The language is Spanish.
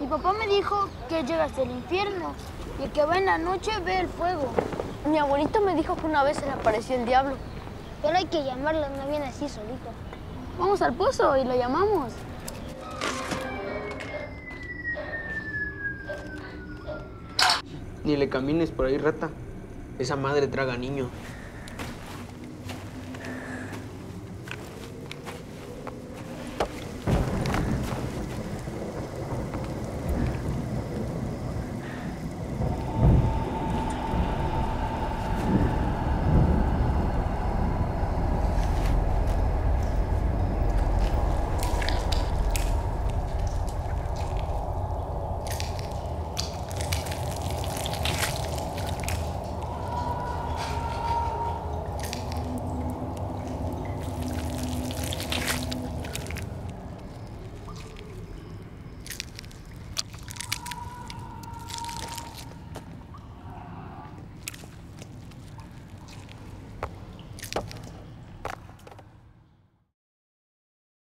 Mi papá me dijo que llega hasta el infierno y el que va en la noche ve el fuego. Mi abuelito me dijo que una vez se le apareció el diablo. Pero hay que llamarlo, no viene así solito. Vamos al pozo y lo llamamos. Ni le camines por ahí, rata. Esa madre traga niños.